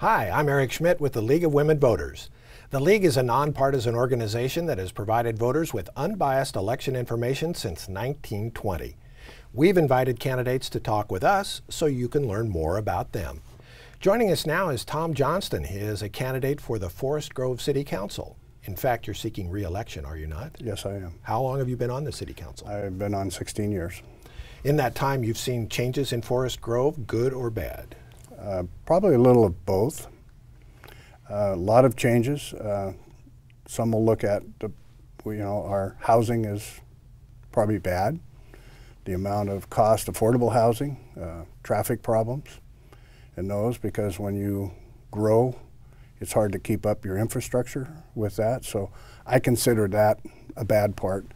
Hi, I'm Eric Schmidt with the League of Women Voters. The League is a nonpartisan organization that has provided voters with unbiased election information since 1920. We've invited candidates to talk with us so you can learn more about them. Joining us now is Tom Johnston. He is a candidate for the Forest Grove City Council. In fact, you're seeking re-election, are you not? Yes, I am. How long have you been on the City Council? I've been on 16 years. In that time, you've seen changes in Forest Grove, good or bad? Uh, probably a little of both. Uh, a lot of changes. Uh, some will look at the, you know, our housing is probably bad. The amount of cost affordable housing, uh, traffic problems, and those because when you grow, it's hard to keep up your infrastructure with that. So I consider that a bad part.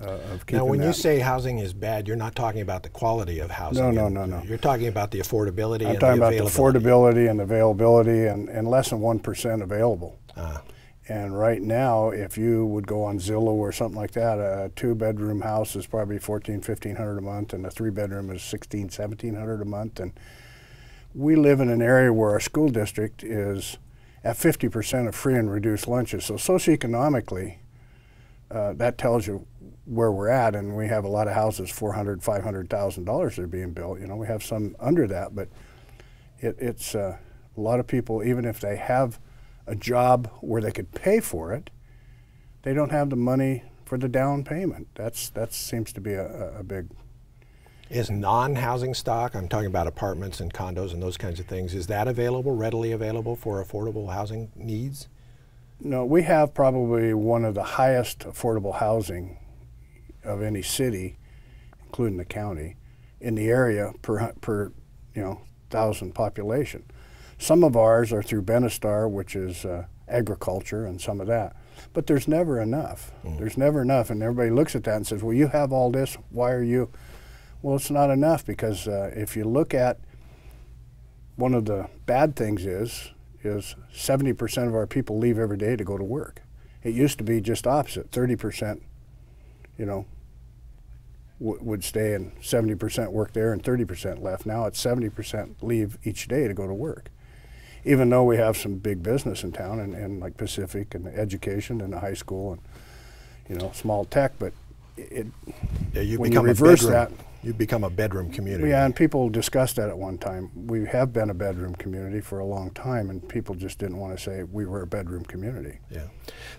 Uh, of keeping now, when that. you say housing is bad, you're not talking about the quality of housing. No, no, no, no. You're talking about the affordability. I'm and talking the about the affordability and availability and, and less than 1% available. Ah. And right now, if you would go on Zillow or something like that, a two bedroom house is probably 14, 1500 a month, and a three bedroom is 16, 1700 a month. And we live in an area where our school district is at 50% of free and reduced lunches. So socioeconomically, uh, that tells you where we're at, and we have a lot of houses, 400, 500,000 dollars that are being built. You know, we have some under that, but it, it's uh, a lot of people, even if they have a job where they could pay for it, they don't have the money for the down payment. That's that seems to be a, a big. Is non-housing stock, I'm talking about apartments and condos and those kinds of things, is that available, readily available for affordable housing needs? No, we have probably one of the highest affordable housing of any city, including the county, in the area per, per you know, thousand population. Some of ours are through Bienestar, which is uh, agriculture and some of that. But there's never enough. Mm. There's never enough. And everybody looks at that and says, well, you have all this. Why are you? Well, it's not enough because uh, if you look at one of the bad things is is 70% of our people leave every day to go to work. It used to be just opposite. 30%, you know, would stay and 70% work there and 30% left. Now it's 70% leave each day to go to work. Even though we have some big business in town and, and like Pacific and education and the high school and, you know, small tech, but it, yeah, you when become you reverse that, you become a bedroom community. Yeah, and people discussed that at one time. We have been a bedroom community for a long time, and people just didn't want to say we were a bedroom community. Yeah.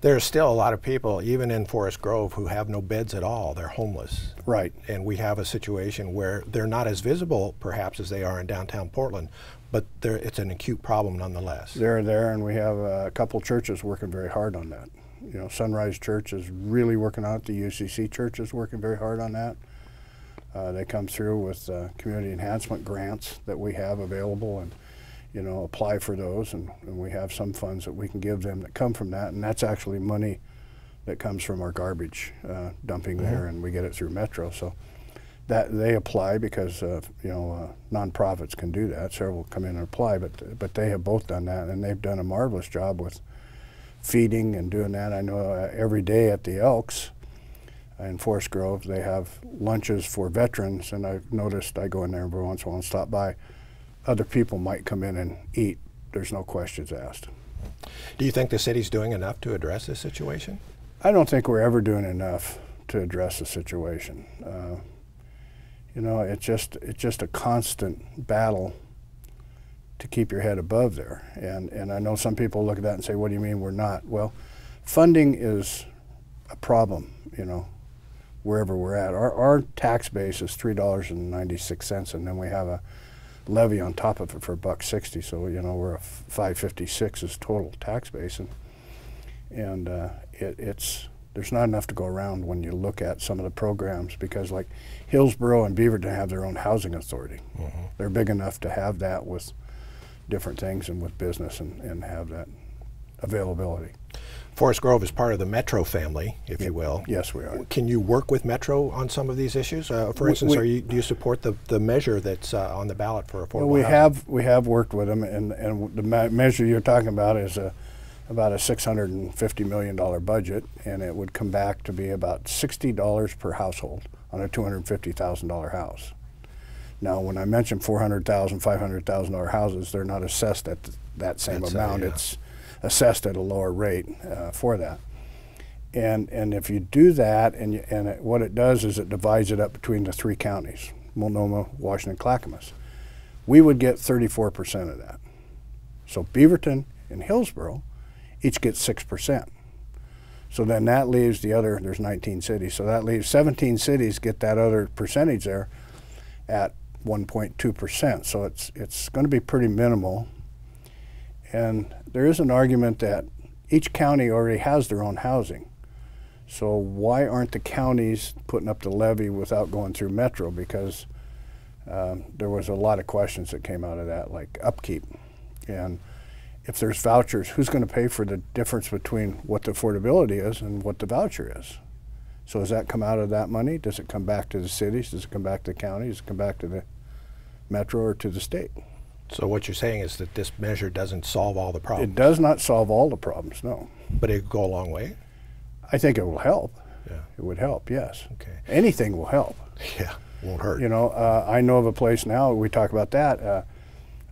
There are still a lot of people, even in Forest Grove, who have no beds at all. They're homeless. Right. And we have a situation where they're not as visible, perhaps, as they are in downtown Portland, but it's an acute problem nonetheless. They're there, and we have a couple churches working very hard on that. You know, Sunrise Church is really working on it. The UCC Church is working very hard on that. Uh, they come through with uh, community enhancement grants that we have available and you know apply for those and, and, we have some funds that we can give them that come from that. And that's actually money that comes from our garbage uh, dumping mm -hmm. there and we get it through Metro. So that they apply because you know uh, nonprofits can do that. Several come in and apply but but they have both done that and they've done a marvelous job with feeding and doing that. I know uh, every day at the Elks in Forest Grove. They have lunches for veterans, and I've noticed I go in there every once in a while and stop by. Other people might come in and eat. There's no questions asked. Do you think the city's doing enough to address this situation? I don't think we're ever doing enough to address the situation. Uh, you know, it's just it's just a constant battle to keep your head above there. And and I know some people look at that and say, "What do you mean we're not?" Well, funding is a problem. You know, wherever we're at. Our, our tax base is three dollars and ninety six cents, and then we have a levy on top of it for a buck sixty. So you know we're a five fifty six is total tax base, and and uh, it, it's there's not enough to go around when you look at some of the programs because like Hillsboro and Beaverton have their own housing authority. Mm -hmm. They're big enough to have that with different things and with business and, and have that availability. Forest Grove is part of the Metro family, if you will. Yes, we are. Can you work with Metro on some of these issues? Uh, for instance, we, you, do you support the, the measure that's uh, on the ballot for affordable well, we housing? have we have worked with them, and and the measure you're talking about is a about a $650 million budget, and it would come back to be about $60 per household on a $250,000 house. Now, when I mention four hundred thousand, five hundred thousand dollar houses, they're not assessed at th- that same That's, uh, amount. yeah. It's assessed at a lower rate uh, for that. And and if you do that, and you, and it, what it does is it divides it up between the three counties: Multnomah, Washington, Clackamas. We would get thirty-four percent of that. So Beaverton and Hillsboro each get six percent. So then that leaves the other. There's 19 cities, so that leaves 17 cities get that other percentage there at 1.2 percent. So it's it's going to be pretty minimal. And there is an argument that each county already has their own housing. So why aren't the counties putting up the levy without going through Metro? Because um, there was a lot of questions that came out of that, like upkeep, and if there's vouchers, who's going to pay for the difference between what the affordability is and what the voucher is? So does that come out of that money? Does it come back to the cities? Does it come back to the counties? Does it come back to the metro or to the state? So what you're saying is that this measure doesn't solve all the problems? It does not solve all the problems, no. but it could go a long way. I think it will help. Yeah. It would help, yes. Okay. Anything will help. Yeah, won't hurt. You know, uh, I know of a place now, we talk about that. Uh,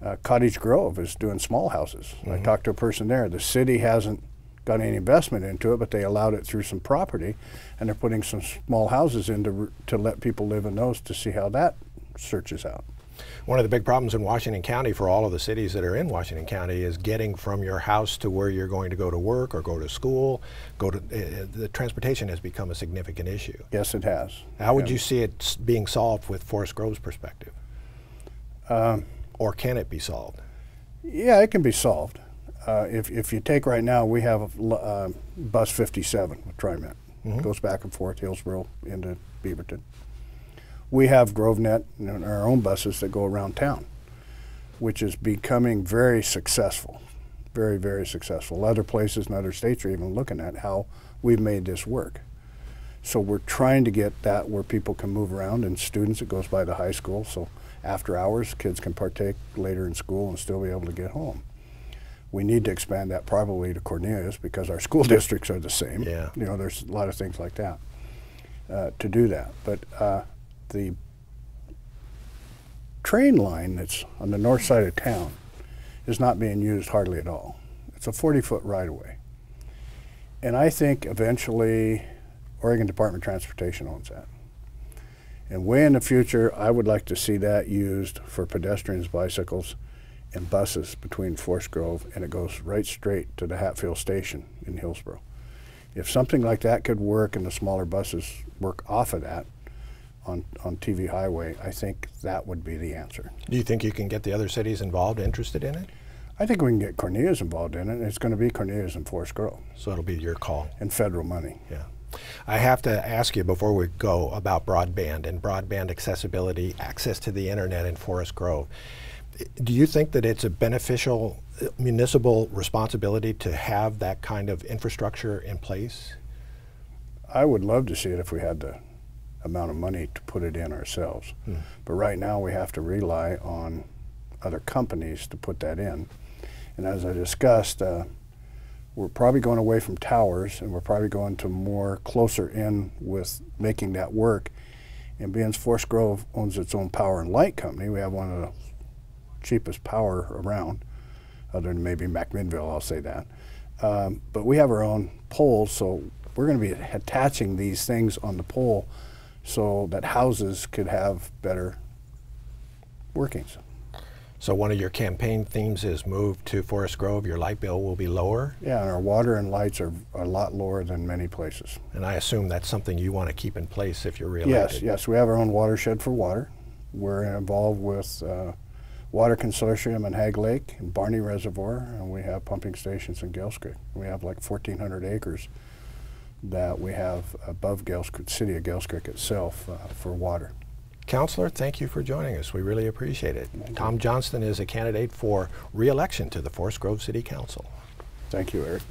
uh, Cottage Grove is doing small houses. I talked to a person there. The city hasn't got any investment into it, but they allowed it through some property, and they're putting some small houses in to, to let people live in those to see how that searches out. One of the big problems in Washington County for all of the cities that are in Washington County is getting from your house to where you're going to go to work or go to school. Go to uh, the transportation has become a significant issue. Yes, it has. How would And- you see it being solved with Forest Grove's perspective? or can it be solved? Yeah, it can be solved. Uh, if, if you take right now, we have uh, bus 57 with TriMet. Goes back and forth, Hillsboro into Beaverton. We have GroveNet and our own buses that go around town, which is becoming very successful. Very, very successful. Other places and other states are even looking at how we've made this work. So we're trying to get that where people can move around and students, it goes by the high school. So after hours, kids can partake later in school and still be able to get home. We need to expand that probably to Cornelius because our school districts are the same. Yeah. You know, there's a lot of things like that uh, to do that. But uh, the train line that's on the north side of town is not being used hardly at all. It's a 40 foot right of way. And I think eventually Oregon Department of Transportation owns that. And way in the future, I would like to see that used for pedestrians, bicycles, and buses between Forest Grove, and it goes right straight to the Hatfield Station in Hillsboro. If something like that could work and the smaller buses work off of that on, on TV Highway, I think that would be the answer. Do you think you can get the other cities involved, interested in it? I think we can get Cornelius involved in it, it's going to be Cornelius and Forest Grove So it'll be your call. and federal money. Yeah. I have to ask you before we go about broadband and broadband accessibility, access to the internet in Forest Grove. Do you think that it's a beneficial uh, municipal responsibility to have that kind of infrastructure in place? I would love to see it if we had the amount of money to put it in ourselves. But right now we have to rely on other companies to put that in. And as I discussed, uh, we're probably going away from towers and we're probably going to more closer in with making that work. And being Forest Grove owns its own power and light company, we have one of the cheapest power around, other than maybe McMinnville, I'll say that. Um, but we have our own poles, so we're going to be attaching these things on the pole so that houses could have better workings. So one of your campaign themes is move to Forest Grove, your light bill will be lower, Yeah, and our water and lights are a lot lower than many places. and I assume that's something you want to keep in place if you're really. Yes, yes, we have our own watershed for water. We're involved with uh, Water Consortium in Hagg Lake and Barney Reservoir, and we have pumping stations in Gales Creek. We have like 1,400 acres that we have above Gales, city of Gales Creek itself uh, for water. Counselor, thank you for joining us. We really appreciate it. Tom Johnston is a candidate for reelection to the Forest Grove City Council. Thank you, Eric.